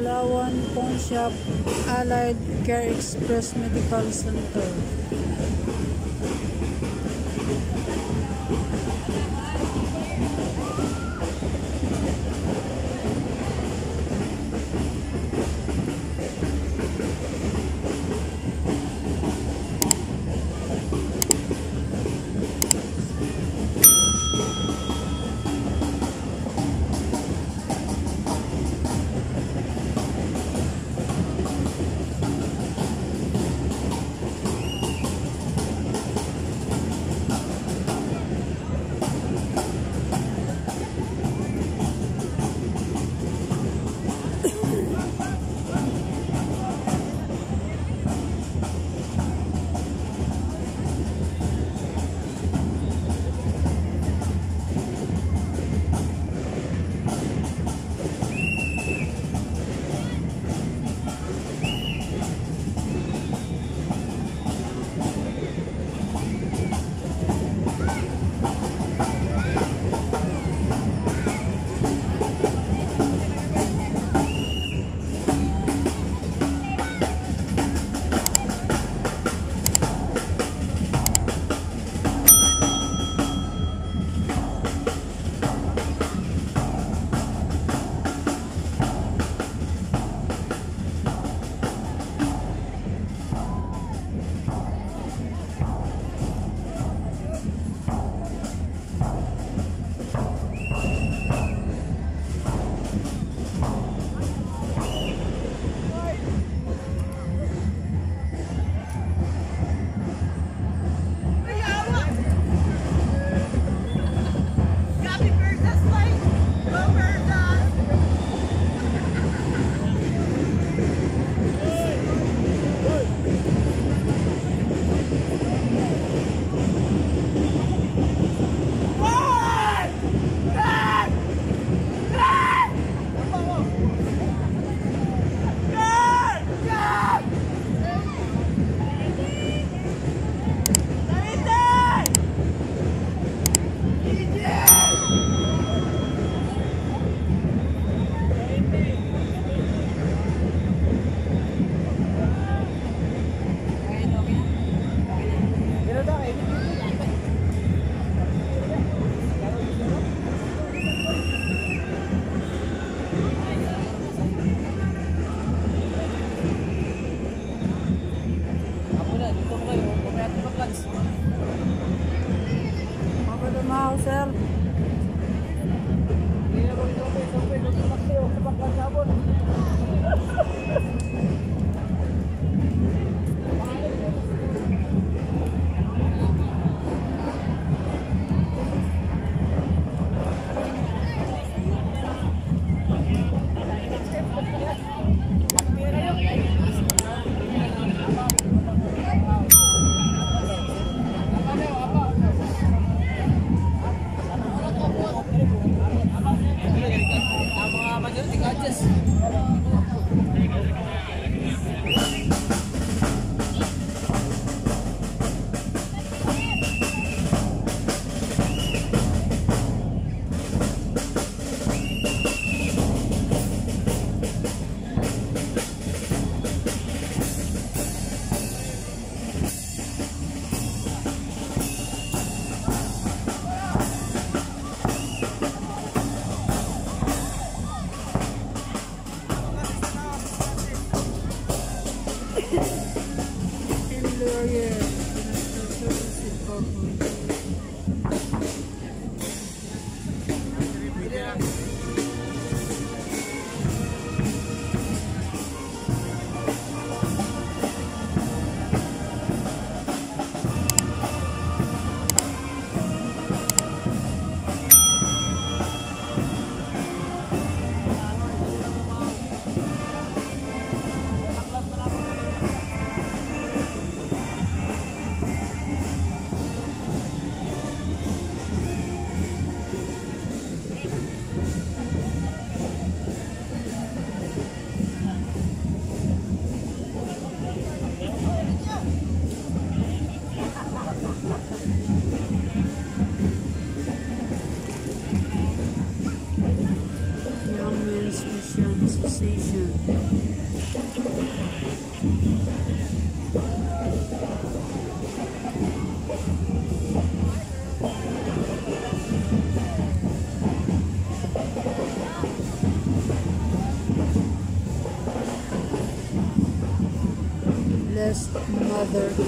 Palawan Pawn Shop Allied Care Express Medical Center.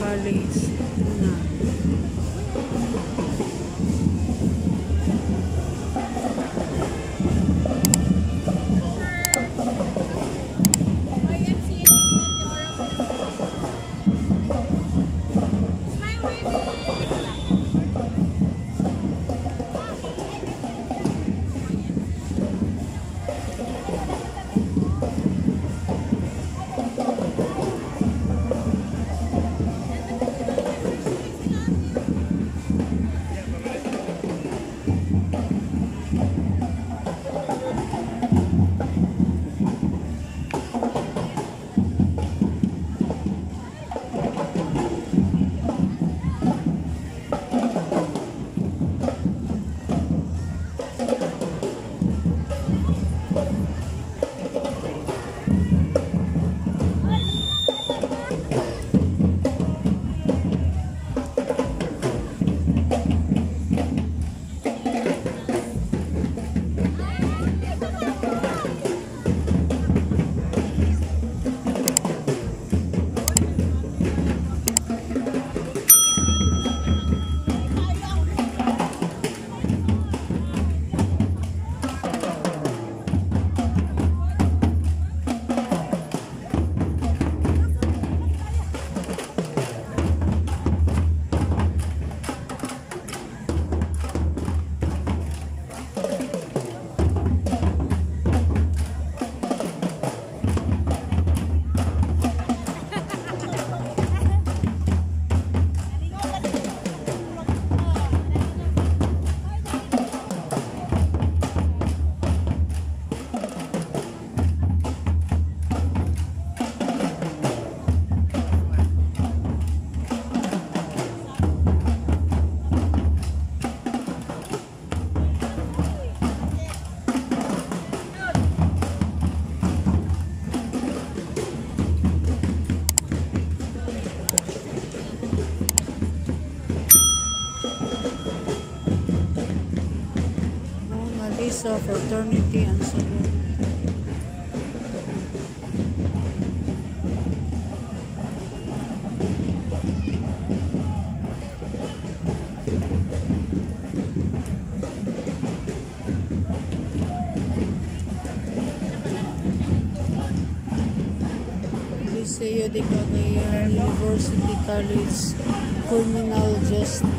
College Lisa Fraternity and Salon. Liceo de Cagayan University College Criminal Justice.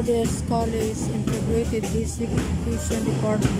older college integrated this education department.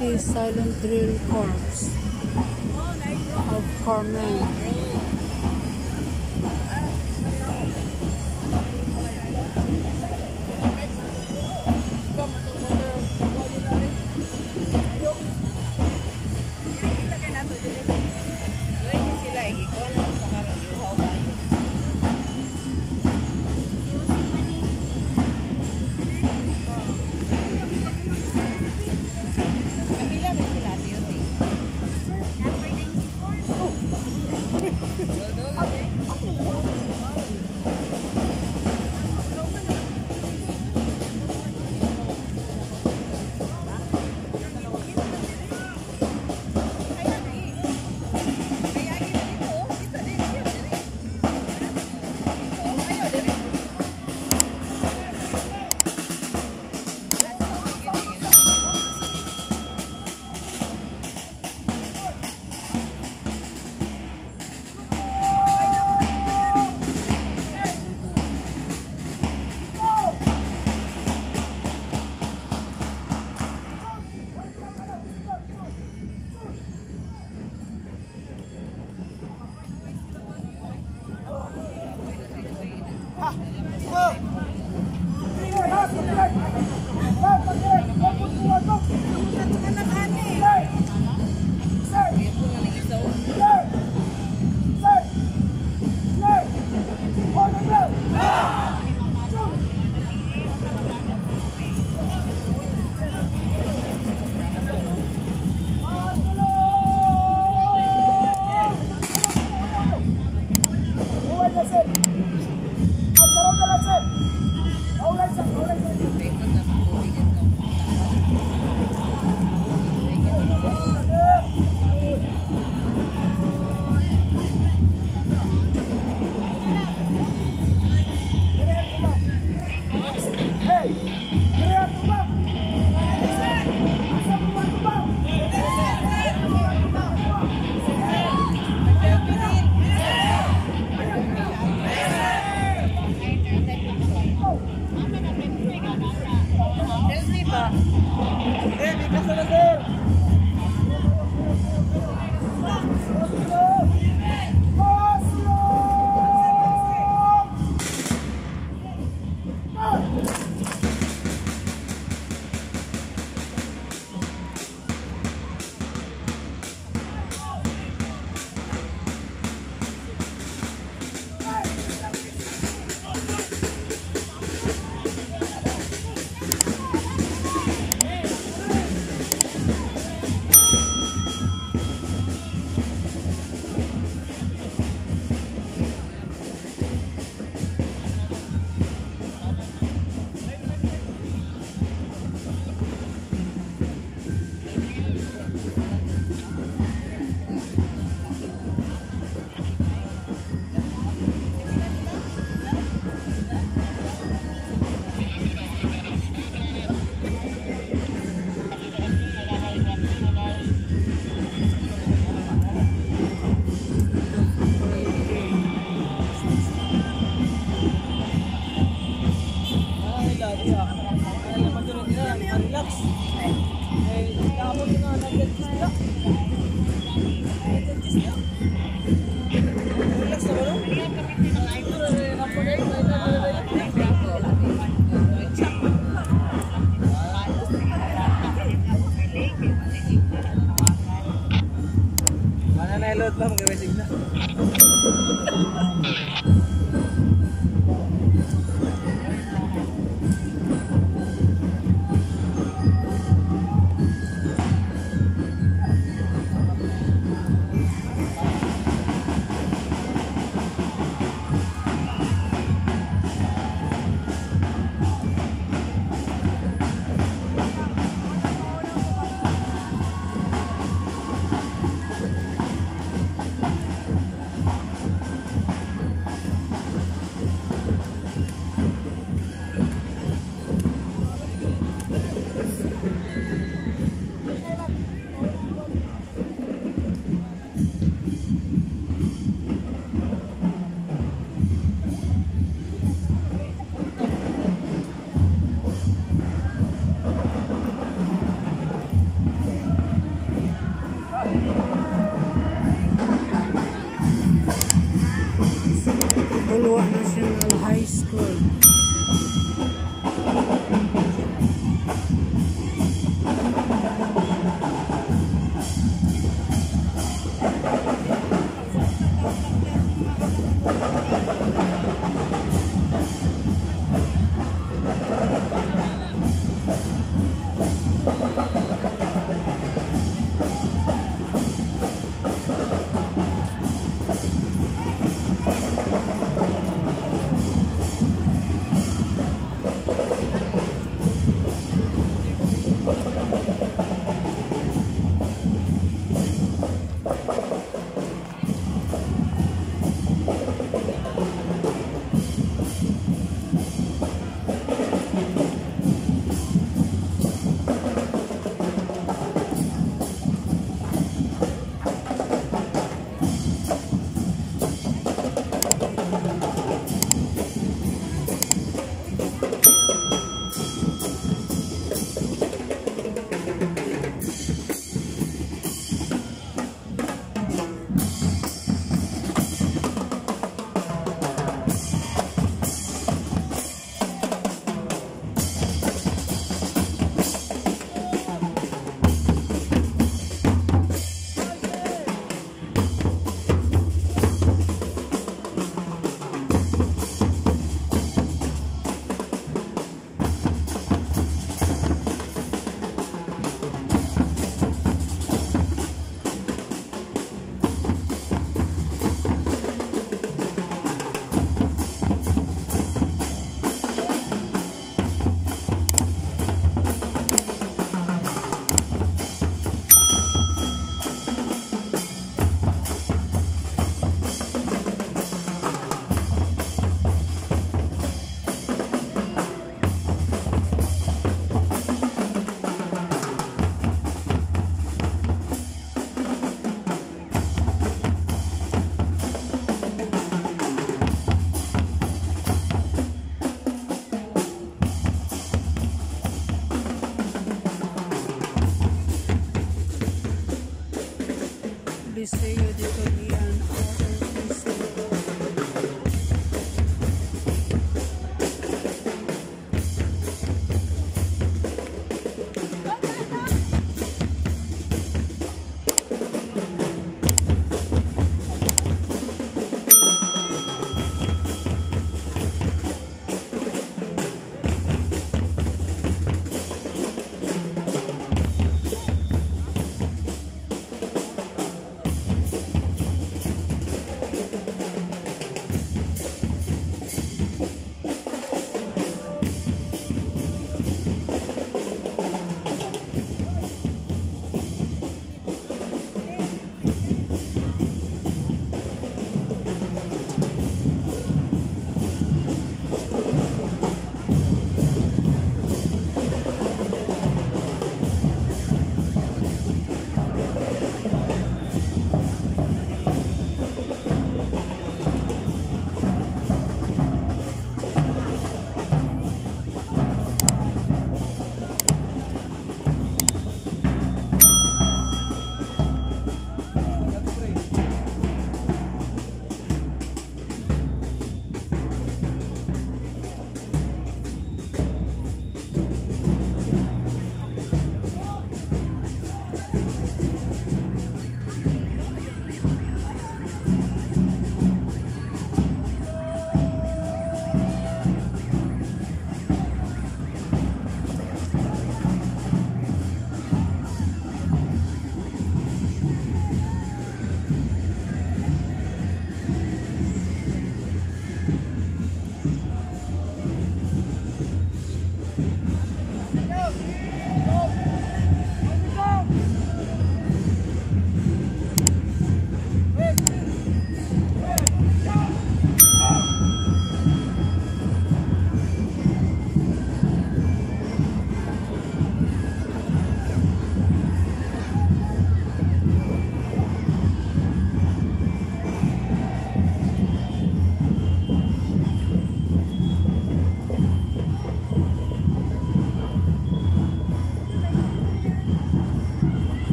Silent Drill Corps of Carmen.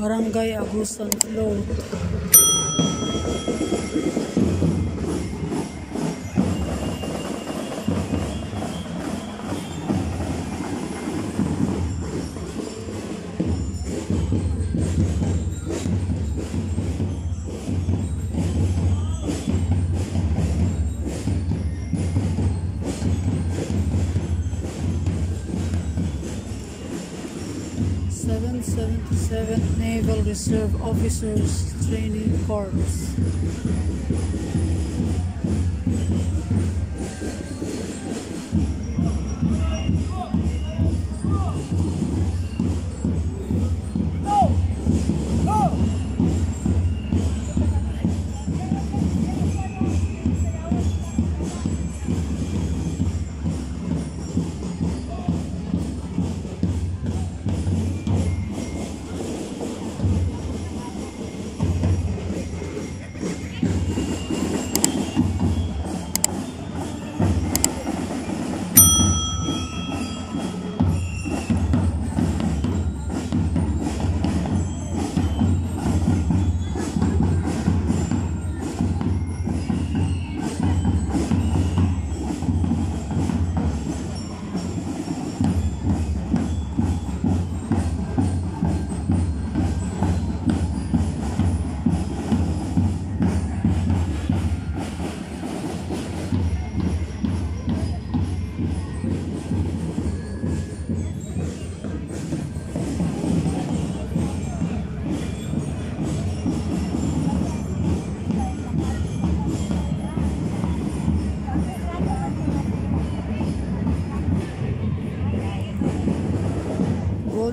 Barangay Agusan Float. Reserve Officers Training Corps.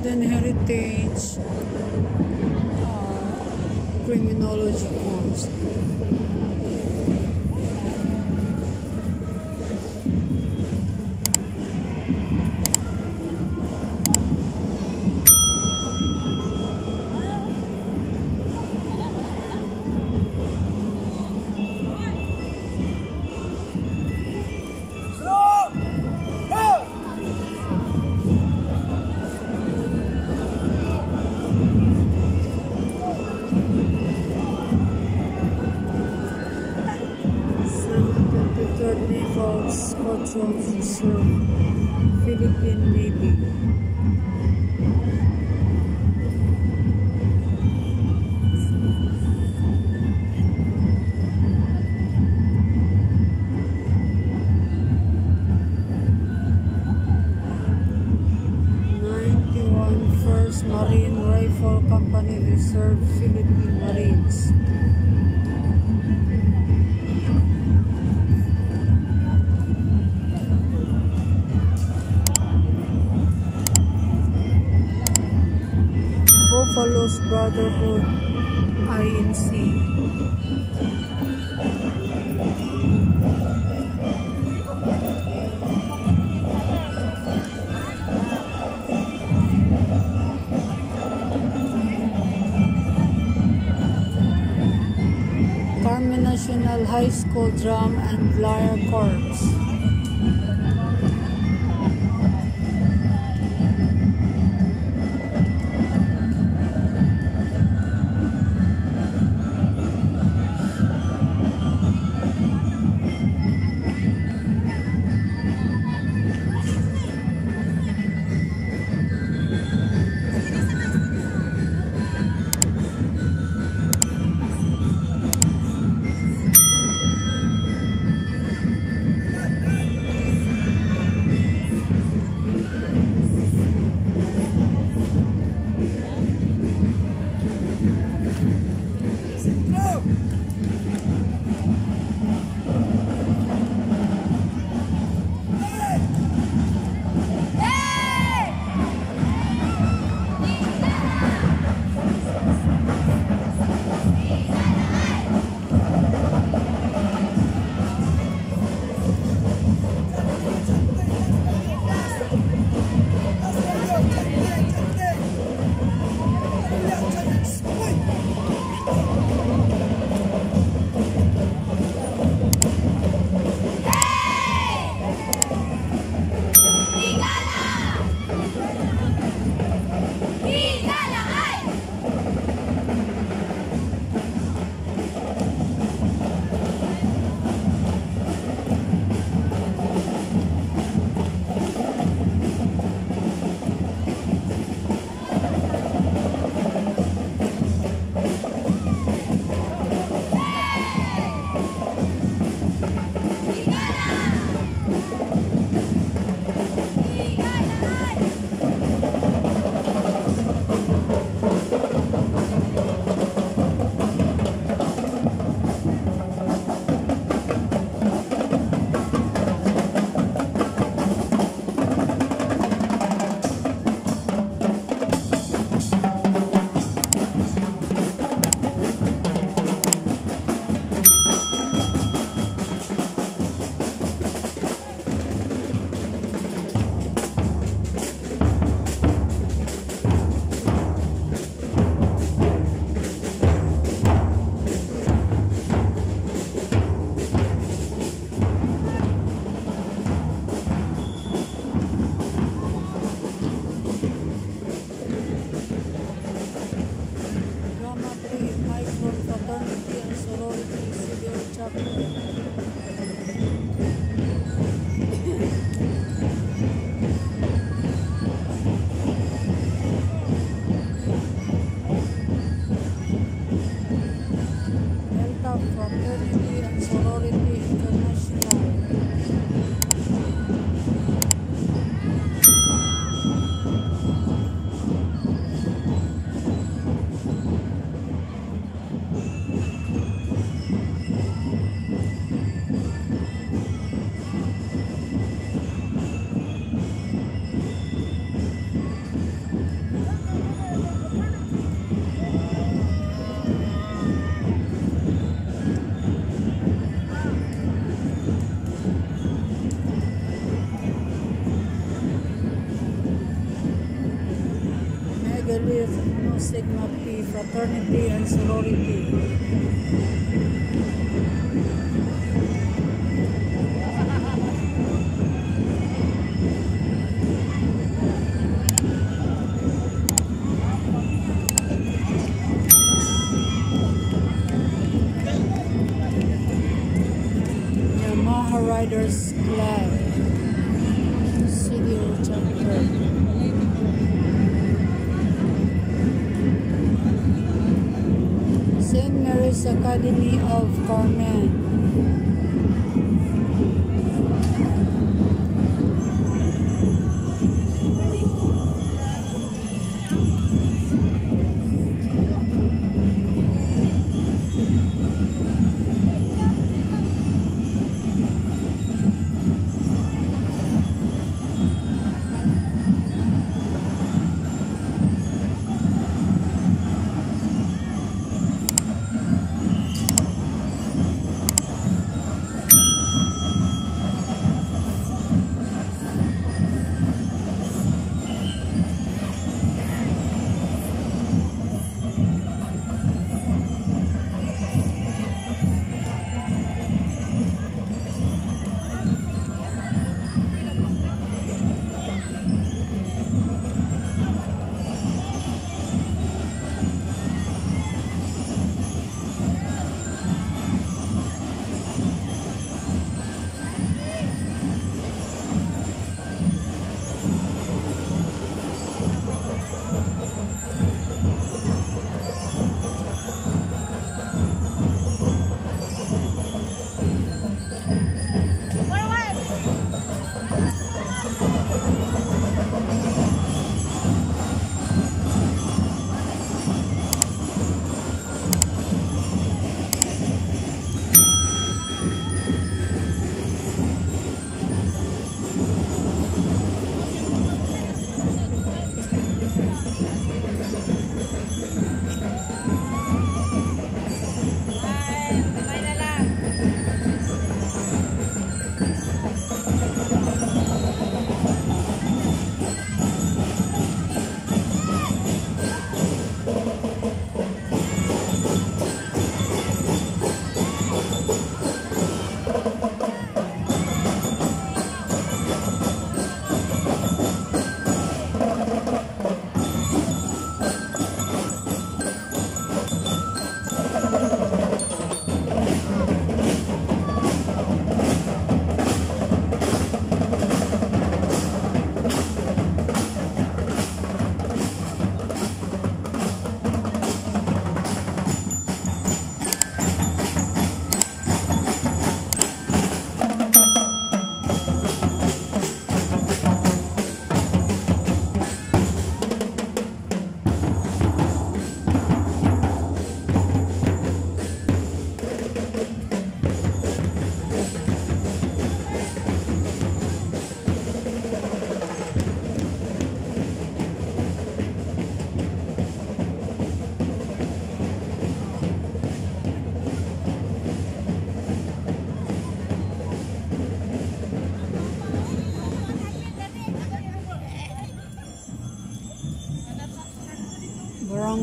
Golden Heritage Brotherhood Delete Mu Sigma Pi Fraternity and Sorority.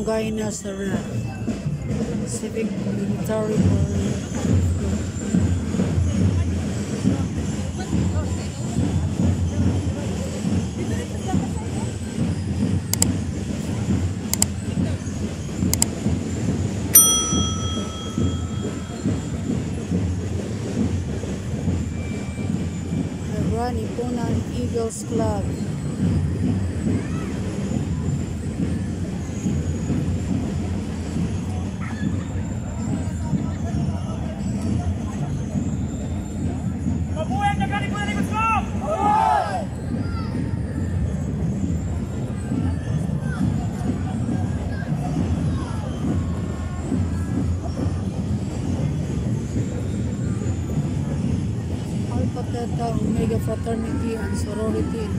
Barangay Nazareth Civic Military Ipunan Eagles Club Fraternity and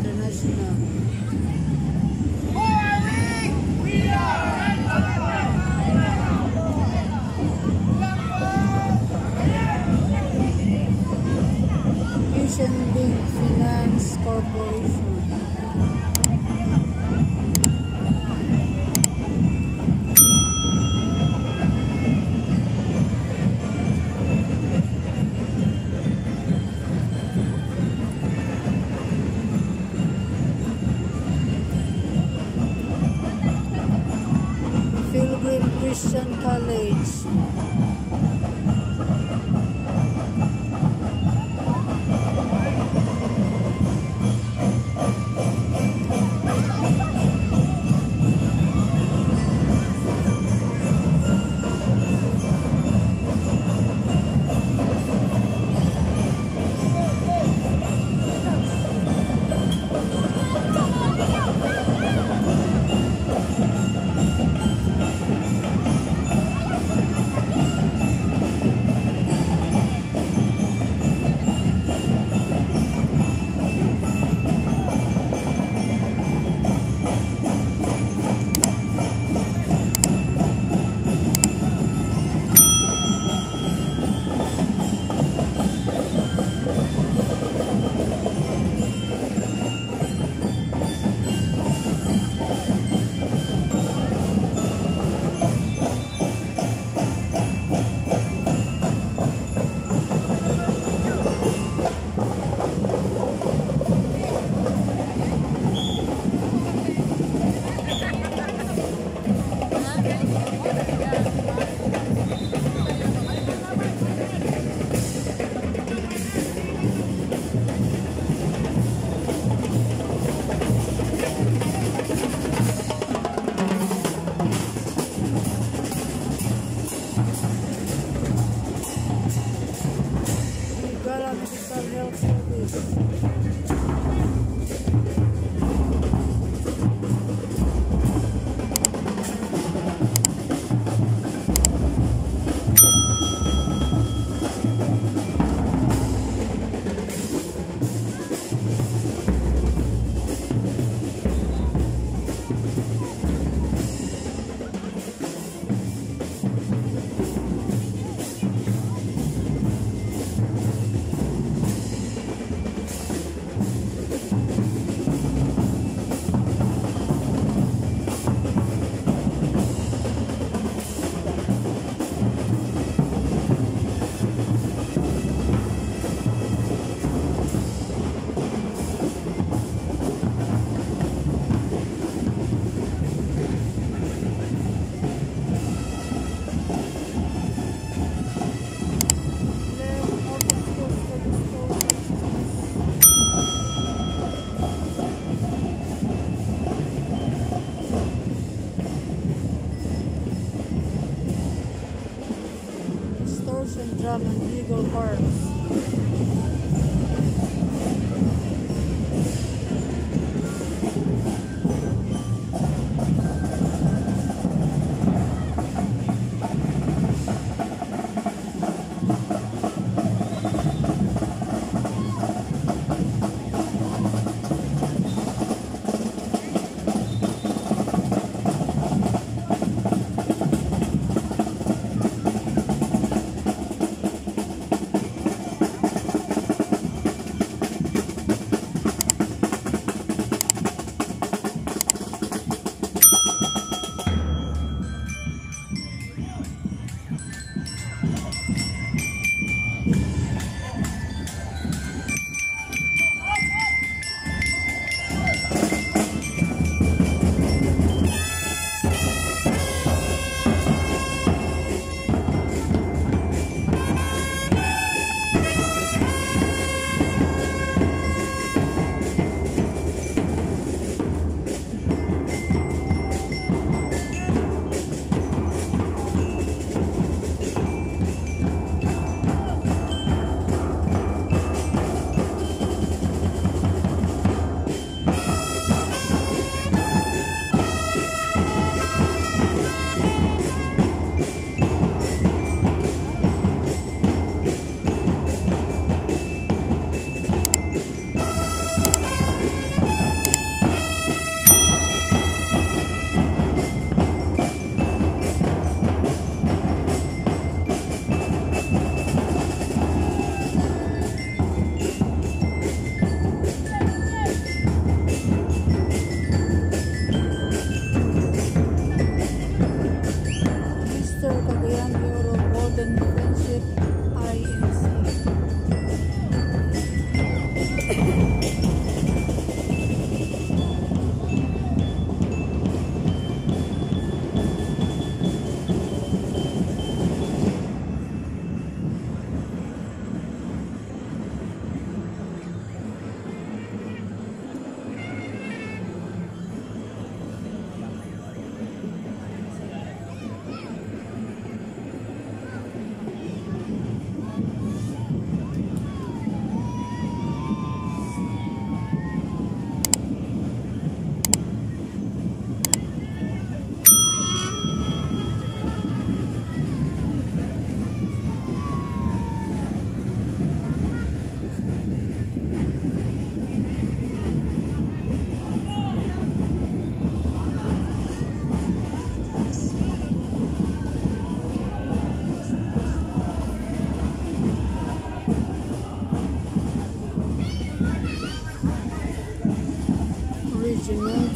or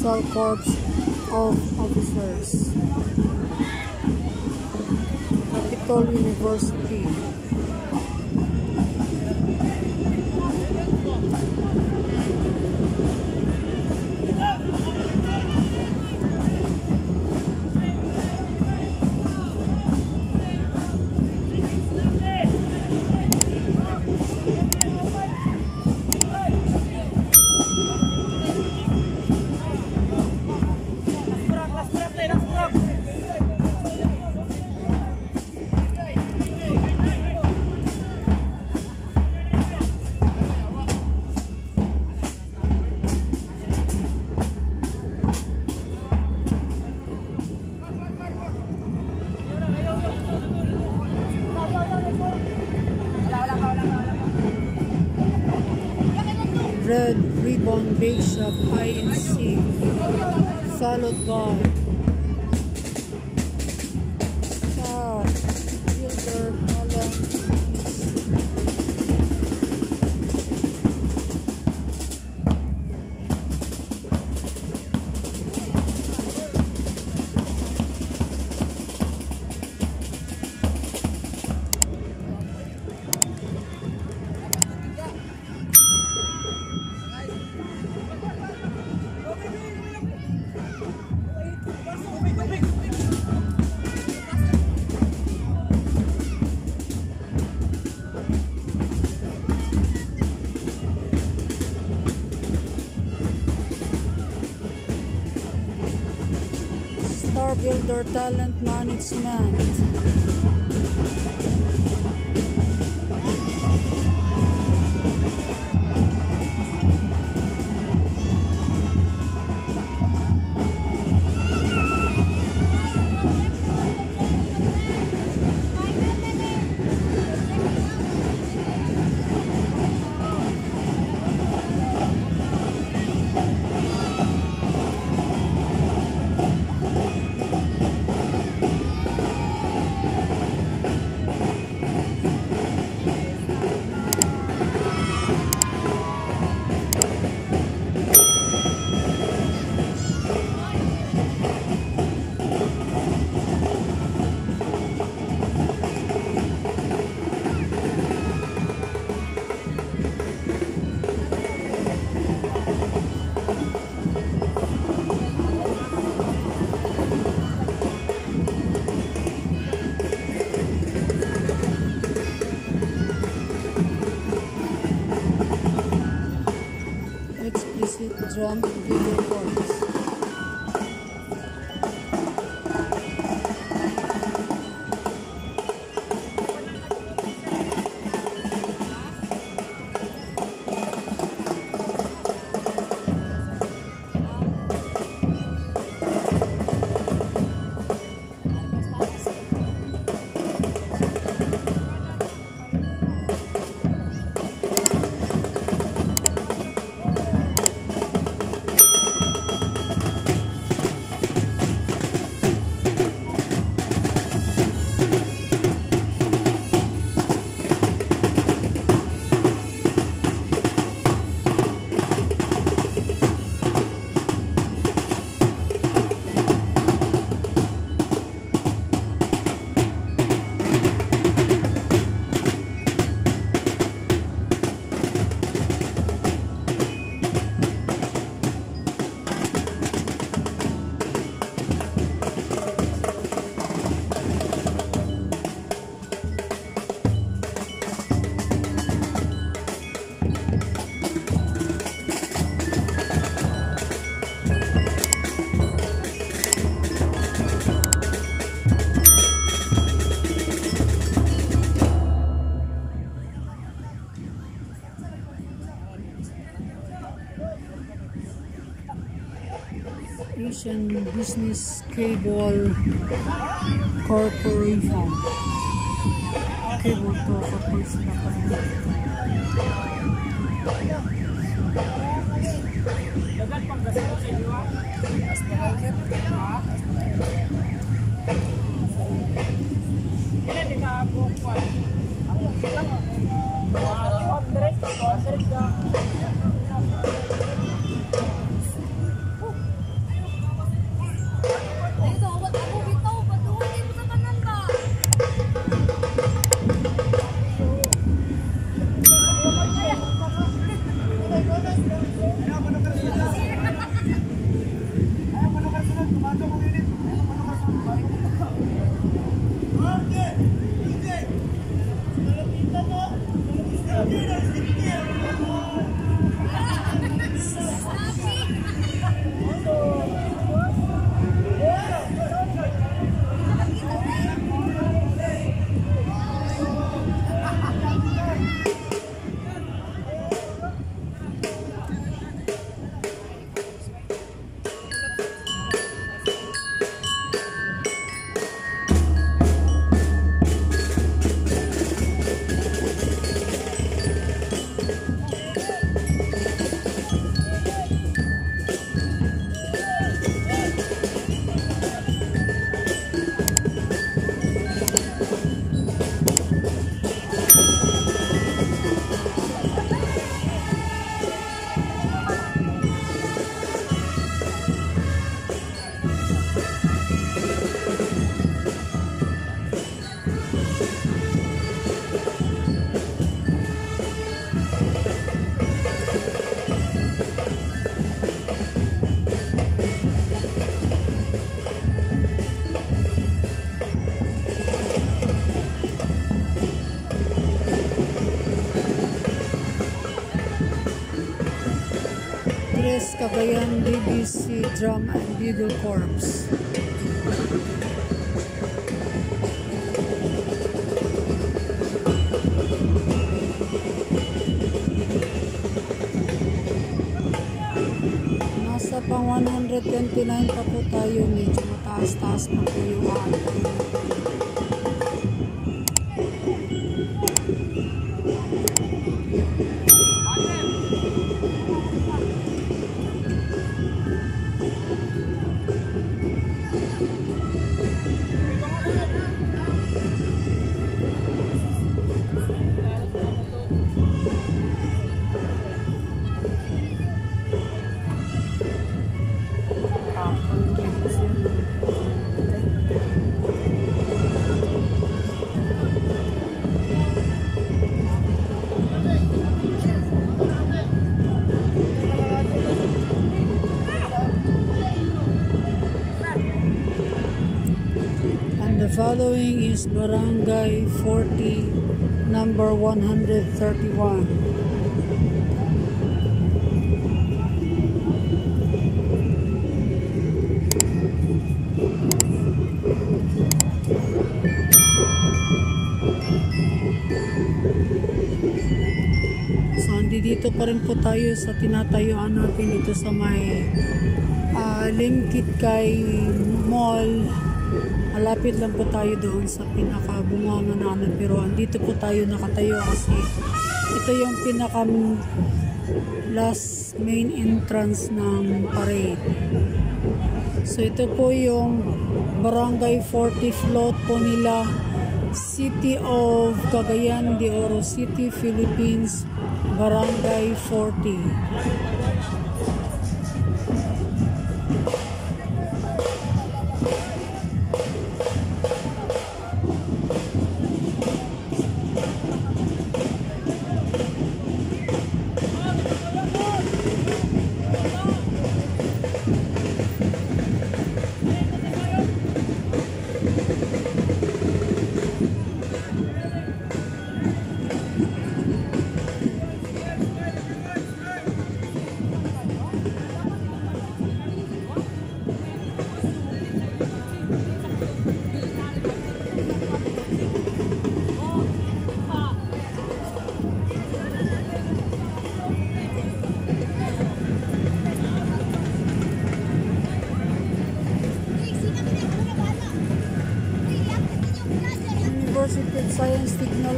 National Corps of Officers. Capitol University. 무서워. Your talent management. Cable Corporation. Cable to Corporation. Cagayan DBC Drum and Bugle Corps. Nasa pang 129 pa po tayo. Medyo mataas-taas pa po yung ating following is Barangay 40, number 131. So, dito pa rin po tayo sa tinatayuan natin dito sa may uh, Limkit kay Mall. Malapit lang po tayo doon sa pinakabunganga na ano. Pero andito po tayo nakatayo kasi ito yung pinaka last main entrance ng parade. So ito po yung Barangay 40 float po nila City of Cagayan de Oro City, Philippines, Barangay 40.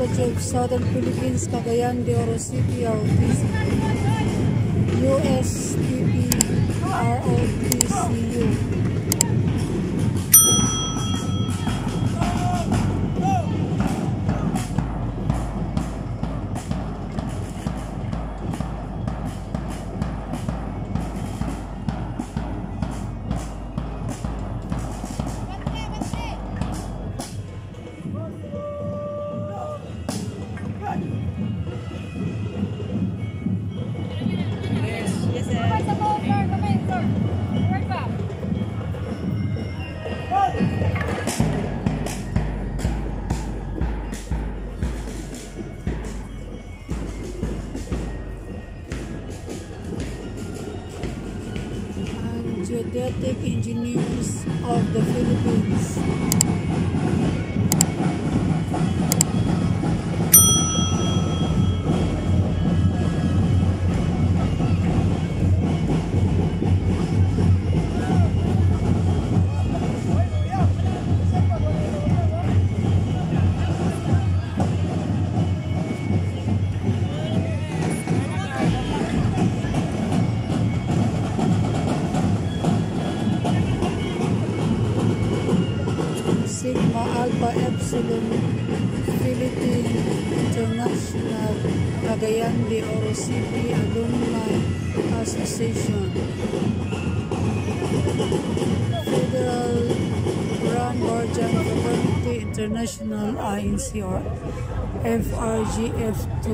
Technology of Southern Philippines, Cagayan de Oro City, ROTC. International INC or FRGF2.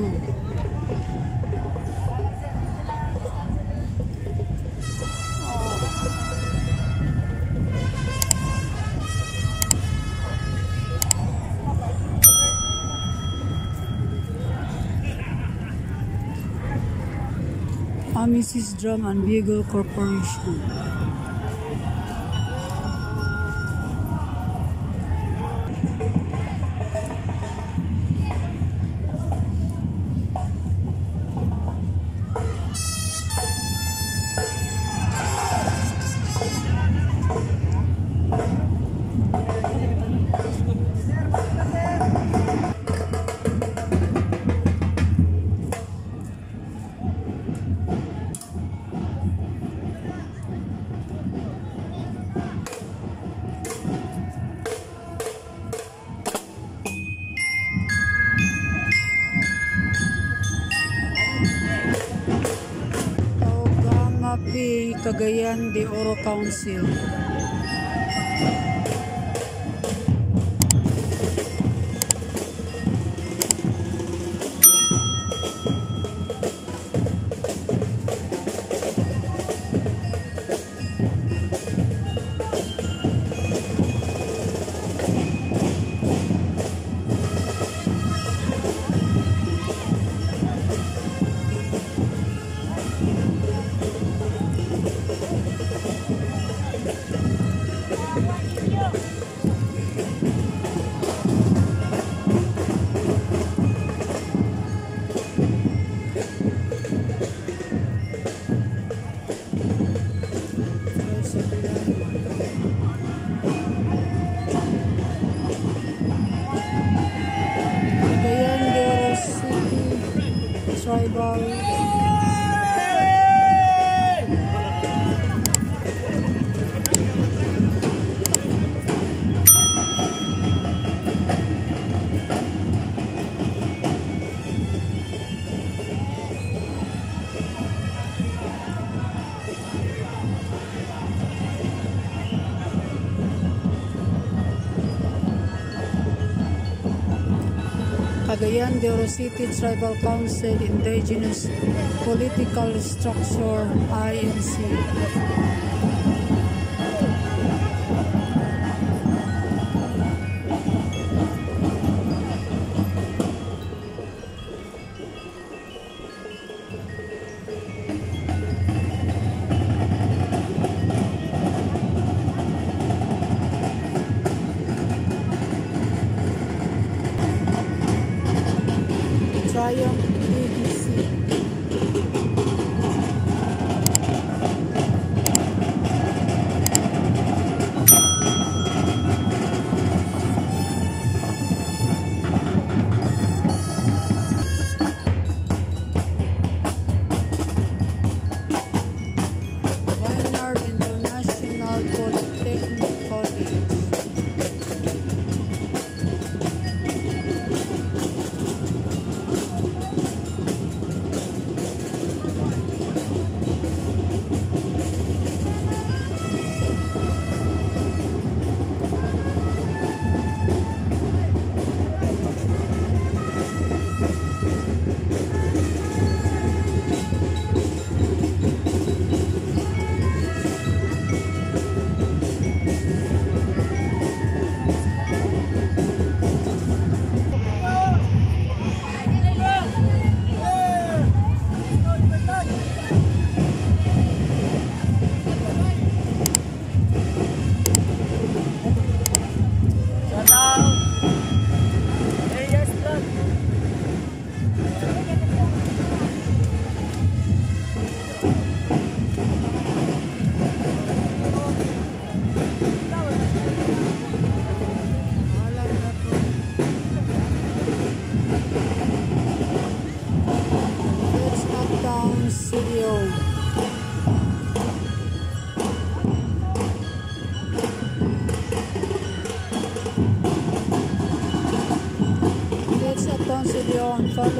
Amisis Drum and Bugle Corporation. conceal. Cagayan de Oro City Tribal Council Indigenous Political Structure INC.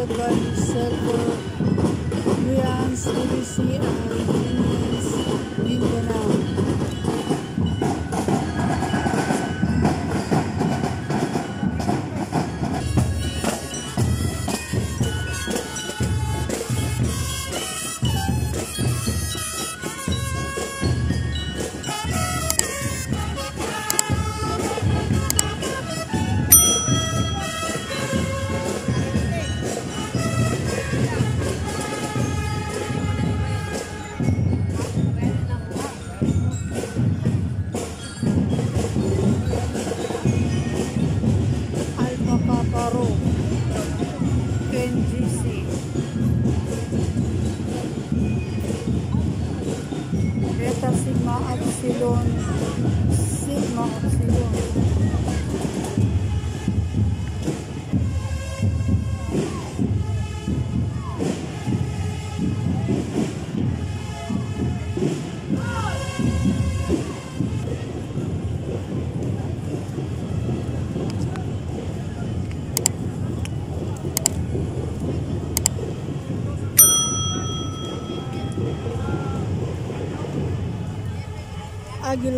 By Circle, Nuance, ABC, and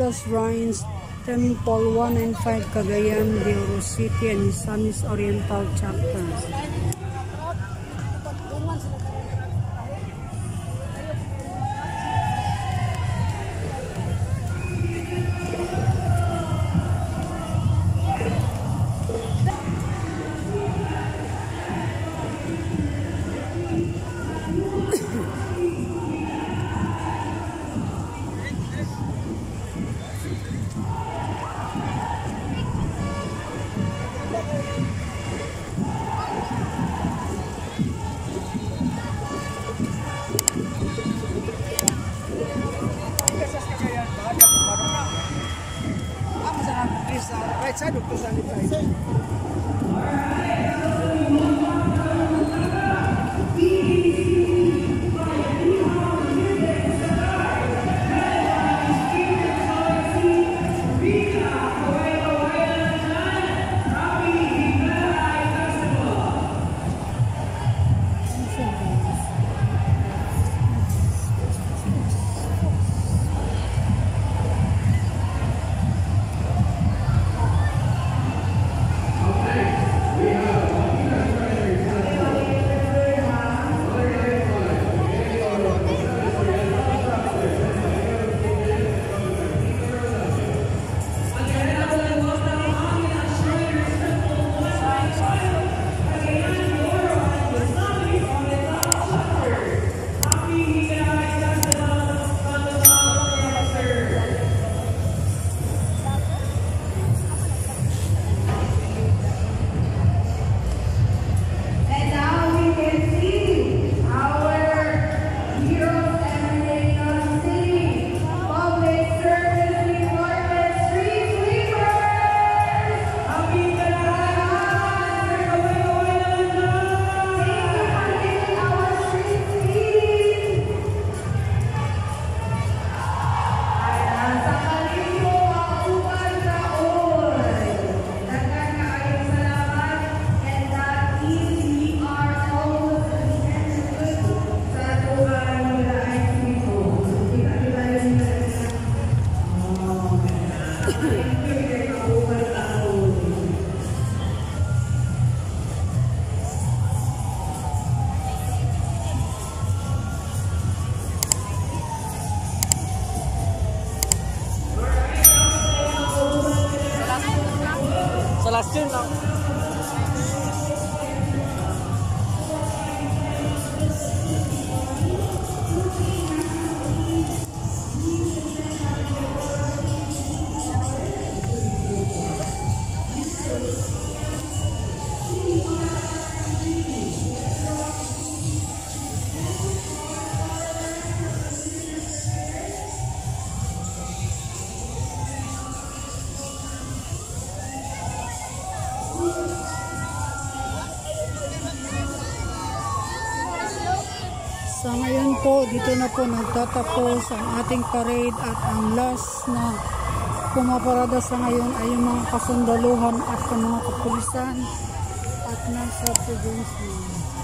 Charles Rains, Temple 1 and 5, Cagayan, Bureau City, and Misamis Oriental chapters. Dito na po nagtatapos ang ating parade at ang last na pumaparada sa ngayon ay yung mga kasundaluhan at mga kapulisan at nasa provincial.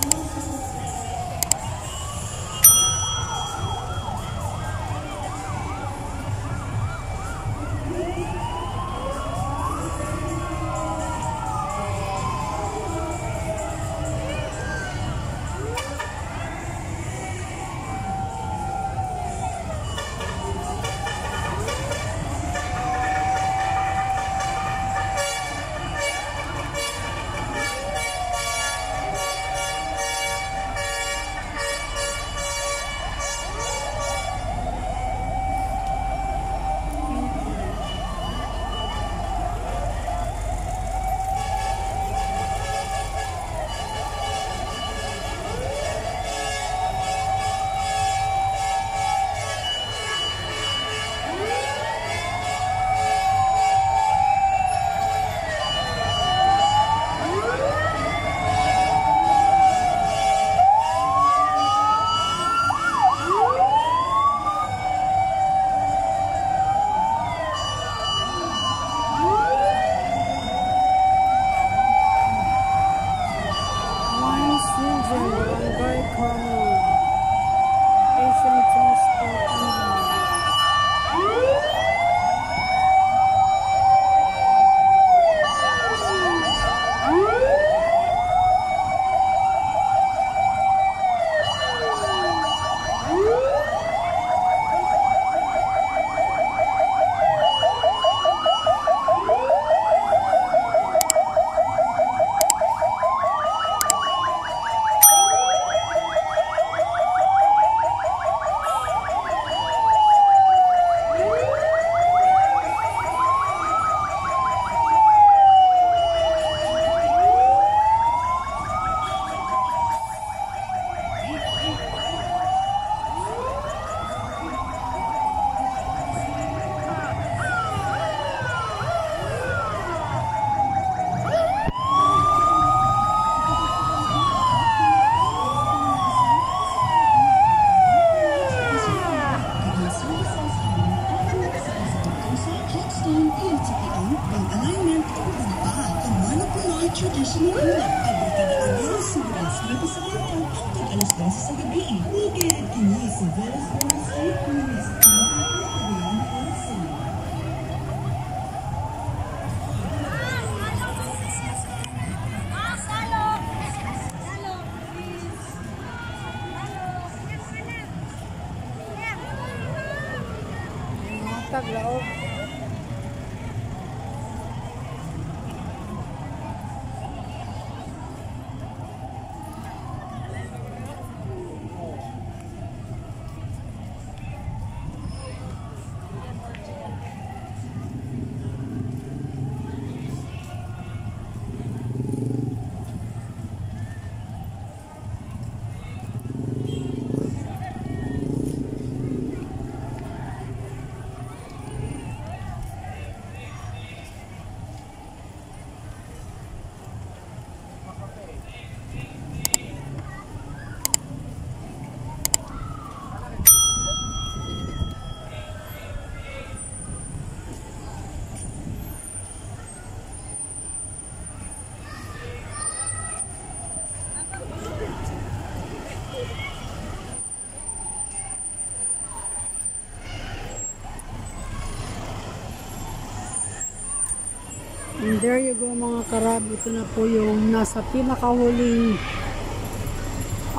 And there you go mga karab. Ito na po yung nasa pinakahuling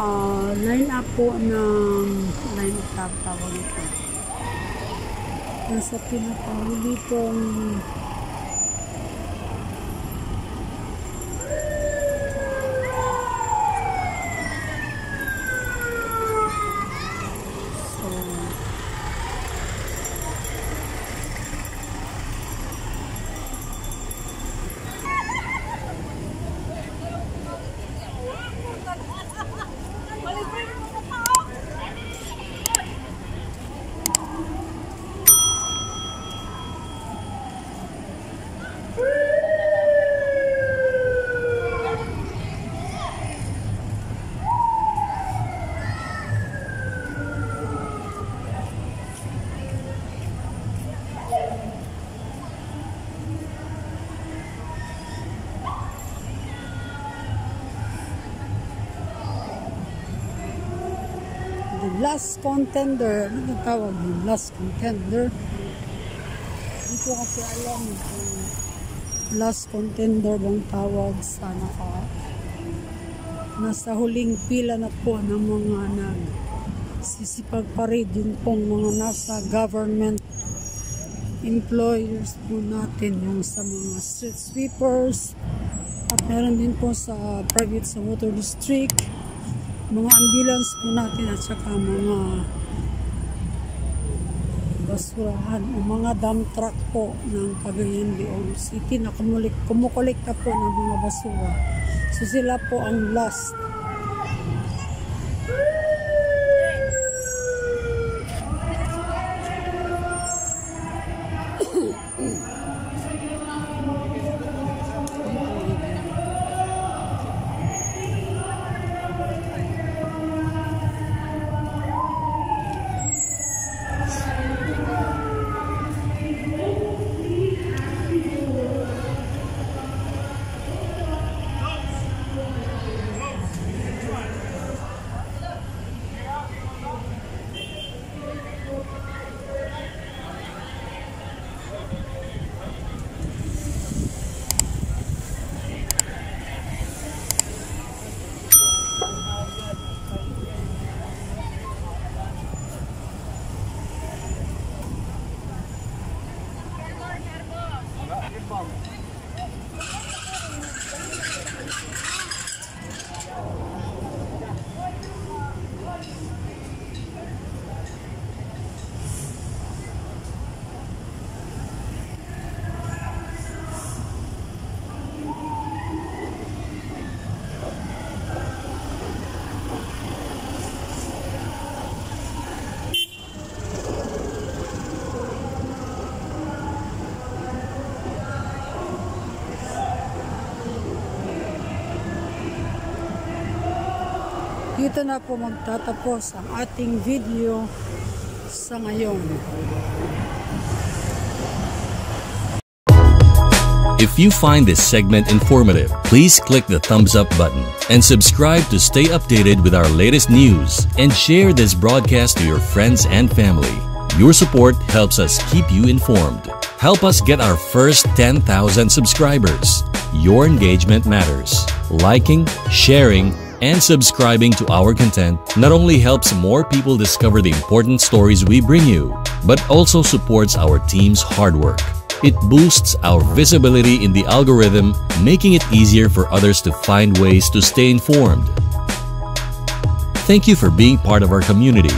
uh, line up po ng line up tawag ito. Nasa pinakahuli pong So, the last contender. Ano yung tawag yung last contender? Ko kasi alam kung last contender bang tawag sa naka nasa huling pila na po ng mga nag sisipagparid yun pong mga nasa government employers po natin yung sa mga street sweepers at meron din po sa private sa water district mga ambulance po natin at saka mga basurahan o mga dump truck po ng Cagayan de Oro City na kumulik, kumukolekta po ng mga basura. So sila po ang last. Dito na po magtatapos ang ating video sa ngayon. If you find this segment informative, please click the thumbs up button and subscribe to stay updated with our latest news and share this broadcast to your friends and family. Your support helps us keep you informed. Help us get our first 10,000 subscribers. Your engagement matters. Liking, sharing, and subscribing to our content not only helps more people discover the important stories we bring you, but also supports our team's hard work. It boosts our visibility in the algorithm, making it easier for others to find ways to stay informed. Thank you for being part of our community